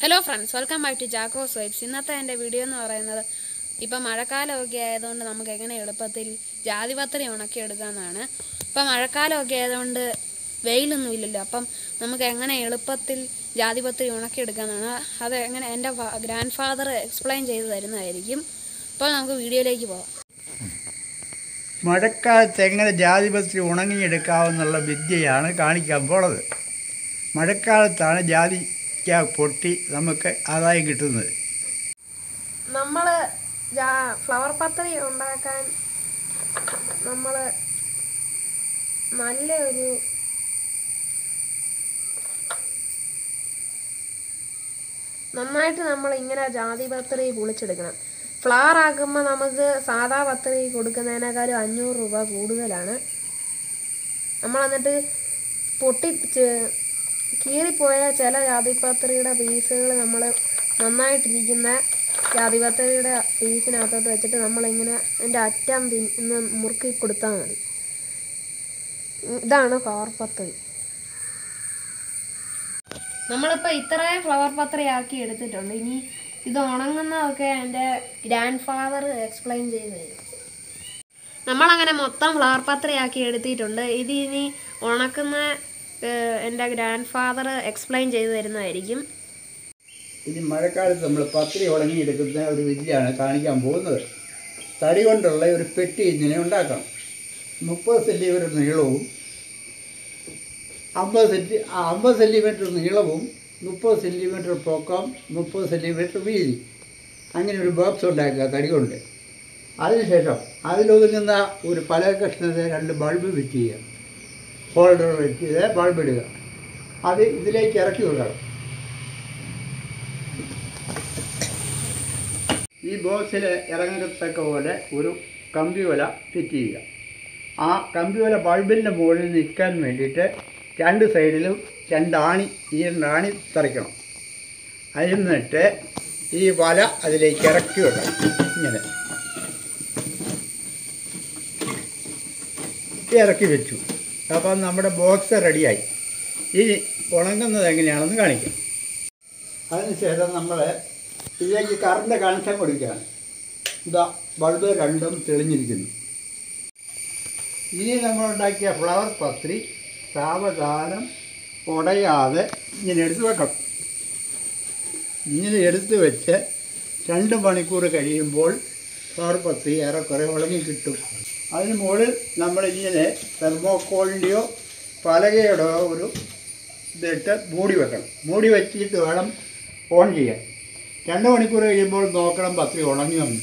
Hello friends welcome back to Jacko's vibes ഇന്നത്തെ എന്റെ video എന്ന് പറയുന്നത് ഇപ്പം മഴക്കാലമൊക്കെ ആയതുകൊണ്ട് നമുക്ക് എങ്ങനെ എളുപ്പത്തിൽ ജാതിപത്രി ഉണക്കി എടുക്കാമെന്നാണ് ഇപ്പം മഴക്കാലമൊക്കെ ആയതുകൊണ്ട് വെയിലൊന്നും ഇല്ലല്ലോ. അപ്പം നമുക്ക് എങ്ങനെ എളുപ്പത്തിൽ ജാതിപത്രി ഉണക്കിയെടുക്കാമെന്നാണ്. അത് എങ്ങനെ എന്റെ ഗ്രാൻഡ് ഫാദർ എക്സ്പ്ലെയിൻ ചെയ്ത് തരുന്നതായിരിക്കും. അപ്പോൾ നമുക്ക് വീഡിയോയിലേക്ക് പോകാം. മഴക്കാലത്ത് എങ്ങനെ ജാതിപത്രി ഉണങ്ങിയെടുക്കാമെന്നുള്ള വിദ്യയാണ് കാണിക്കാൻ പോണത്. മഴക്കാലത്താണ് ജാതിക്ക പൊട്ടി നമുക്ക് ആദായം കിട്ടുന്നത്. നമ്മൾ ഫ്ലവർ പത്രി ഉണ്ടാക്കാൻ നമ്മൾ നല്ല ഒരു നന്നായിട്ട് നമ്മൾ ഇങ്ങനെ ജാതി പത്രി പൊളിച്ചെടുക്കണം. ഫ്ലവർ ആക്കുമ്പോൾ നമുക്ക് സാധാ പത്രി കൊടുക്കുന്നതിനേക്കാളും അഞ്ഞൂറ് രൂപ കൂടുതലാണ്. നമ്മൾ എന്നിട്ട് പൊട്ടി ചെ- കീറിപ്പോയ ചില ജാതിപത്രിയുടെ പീസുകൾ നമ്മൾ നന്നായിട്ടിരിക്കുന്ന ജാതിപത്രിയുടെ പീസിനകത്തോട്ട് വെച്ചിട്ട് നമ്മളിങ്ങനെ അതിന്റെ അറ്റം തിന്ന് മുറുക്കി കൊടുത്താൽ മതി. ഇതാണ് ഫ്ലവർ പത്രി. നമ്മളിപ്പോൾ ഇത്രയും ഫ്ലവർ പത്രി ആക്കി എടുത്തിട്ടുണ്ട്. ഇനി ഇത് ഉണങ്ങുന്നതൊക്കെ എന്റെ ഗ്രാൻഡ് ഫാദർ എക്സ്പ്ലെയിൻ ചെയ്ത് തരും. നമ്മളങ്ങനെ മൊത്തം ഫ്ലവർ പത്രയാക്കി എടുത്തിട്ടുണ്ട്. ഇത് ഇനി ഉണക്കുന്ന എന്റെ ഗ്രാൻഡ് ഫാദർ എക്സ്പ്ലെയിൻ ചെയ്തു തരുന്നതായിരിക്കും. ഇനി മഴക്കാലത്ത് നമ്മൾ പത്രി ഉണങ്ങിയെടുക്കുന്ന ഒരു വിദ്യയാണ് കാണിക്കാൻ പോകുന്നത്. തടി കൊണ്ടുള്ള ഒരു പെട്ടി ഇങ്ങനെ ഉണ്ടാക്കണം. മുപ്പത് സെന്റിമീറ്റർ നീളവും അമ്പത് സെന്റി അമ്പത് സെന്റിമീറ്റർ നീളവും മുപ്പത് സെന്റിമീറ്റർ പൊക്കം മുപ്പത് സെന്റിമീറ്റർ വീതി. അങ്ങനെ ഒരു ബോക്സ് ഉണ്ടാക്കുക തടി കൊണ്ട്. അതിനുശേഷം അതിലൊതുങ്ങുന്ന ഒരു പല കഷ്ണത്തെ രണ്ട് ബൾബ് ഫിറ്റ് ചെയ്യുക. ഹോൾഡർ ഇത് ബൾബ് ഇടുക. അത് ഇതിലേക്ക് ഇറക്കി കൊടുക്കണം ഈ ബോക്സിൽ ഇറങ്ങത്തക്ക പോലെ ഒരു കമ്പി വല ഫിറ്റ് ചെയ്യുക. ആ കമ്പി വല ബൾബിന്റെ മുകളിൽ നിൽക്കാൻ വേണ്ടിയിട്ട് രണ്ട് സൈഡിലും രണ്ടാണി ഈ രണ്ടാണി തറയ്ക്കണം അതിന്നിട്ട് ഈ വല അതിലേക്ക് ഇറക്കി വെക്കണം ഇങ്ങനെ. ഇറക്കി വെച്ചു. അപ്പം നമ്മുടെ ബോക്സ് റെഡിയായി. ഇനി ഉണങ്ങുന്നത് എങ്ങനെയാണെന്ന് കാണിക്കാം. അതിനുശേഷം നമ്മൾ ഇതിലേക്ക് കറണ്ട് കണക്ഷൻ കൊടുക്കുകയാണ്. ഇതാ ബൾബ് രണ്ടും തെളിഞ്ഞിരിക്കുന്നു. ഇനി നമ്മളുണ്ടാക്കിയ ഫ്ലവർ പത്രി സാവധാനം ഉടയാതെ ഇങ്ങനെ എടുത്ത് വെക്കണം. ഇങ്ങനെ എടുത്ത് വെച്ച് രണ്ട് മണിക്കൂർ കഴിയുമ്പോൾ ഫ്ലവർ പത്രി ഏറെക്കുറെ ഉണങ്ങി കിട്ടും അതിന് മുകളിൽ നമ്മളിങ്ങനെ തെർമോക്കോളിന്റെയോ പലകയുടെയോ ഒരു ഇതിട്ട് മൂടി വെക്കണം. മൂടി വെച്ചിട്ട് വേണം ഓൺ ചെയ്യാൻ. രണ്ട് മണിക്കൂർ കഴിയുമ്പോൾ നോക്കണം പത്രി ഉണങ്ങി വന്നു.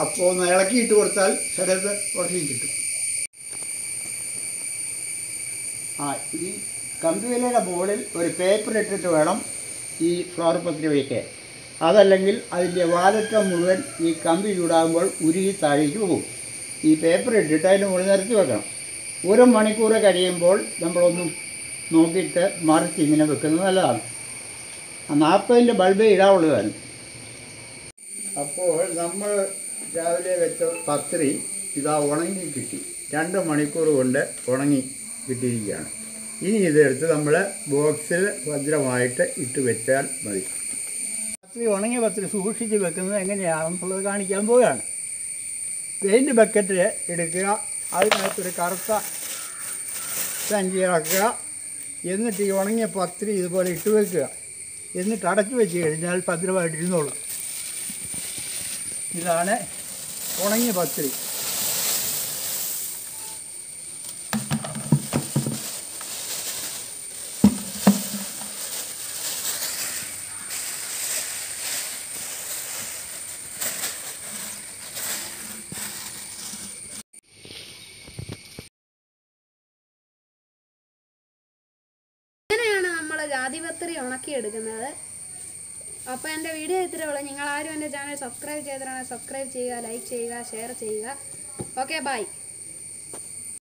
അപ്പോൾ ഒന്ന് ഇളക്കിയിട്ട് കൊടുത്താൽ ചിലത് ഉറങ്ങി കിട്ടും. ആ ഈ കമ്പിവിലയുടെ മുകളിൽ ഒരു പേപ്പർ ഇട്ടിട്ട് വേണം ഈ ഫ്ലവർ പത്രി വയ്ക്കാൻ അതല്ലെങ്കിൽ അതിന്റെ വാലറ്റം മുഴുവൻ ഈ കമ്പി ചൂടാകുമ്പോൾ ഉരുകി താഴേക്ക് പോകും. ഈ പേപ്പർ ഇട്ടിട്ട് അതിന്റെ മുകളിൽ നിരത്തി വെക്കണം. ഒരു മണിക്കൂർ കഴിയുമ്പോൾ നമ്മളൊന്ന് നോക്കിയിട്ട് മറിച്ച് ഇങ്ങനെ വെക്കുന്നത് നല്ലതാണ്. ആ നാൽപ്പതിന്റെ ബൾബേ ഇടാവുള്ളതാണ് അപ്പോൾ നമ്മൾ രാവിലെ വെച്ച പത്രി ഇതാ ഉണങ്ങി കിട്ടി. രണ്ട് മണിക്കൂർ കൊണ്ട് ഉണങ്ങി കിട്ടിയിരിക്കുകയാണ്. ഇനി ഇതെടുത്ത് നമ്മൾ ബോക്സിൽ ഭദ്രമായിട്ട് ഇട്ട് വെച്ചാൽ മതി. പത്രി ഉണങ്ങിയ പത്രി സൂക്ഷിച്ച് വെക്കുന്നത് എങ്ങനെയാണെന്നുള്ളത് കാണിക്കാൻ പോവുകയാണ്. പെയിന്റ് ബക്കറ്റ് എടുക്കുക. അതിനകത്തൊരു കറുത്ത സഞ്ചി ഇറക്കുക എന്നിട്ട് ഈ ഉണങ്ങിയ പത്രി ഇതുപോലെ ഇട്ട് വെക്കുക. എന്നിട്ട് അടച്ചു വെച്ച് കഴിഞ്ഞാൽ ഭദ്രമായിട്ടിരുന്നോളൂ. ഇതാണ് ഉണങ്ങിയ പത്രി. ജാതിപത്രി ഉണക്കിയെടുക്കുന്നത് അപ്പോൾ എന്റെ വീഡിയോ ഇത്രയേ ഉള്ളൂ. നിങ്ങൾ ആരും എന്റെ ചാനൽ സബ്സ്ക്രൈബ് ചെയ്തിട്ടാണെങ്കിൽ സബ്സ്ക്രൈബ് ചെയ്യുക ലൈക്ക് ചെയ്യുക ഷെയർ ചെയ്യുക. Okay bye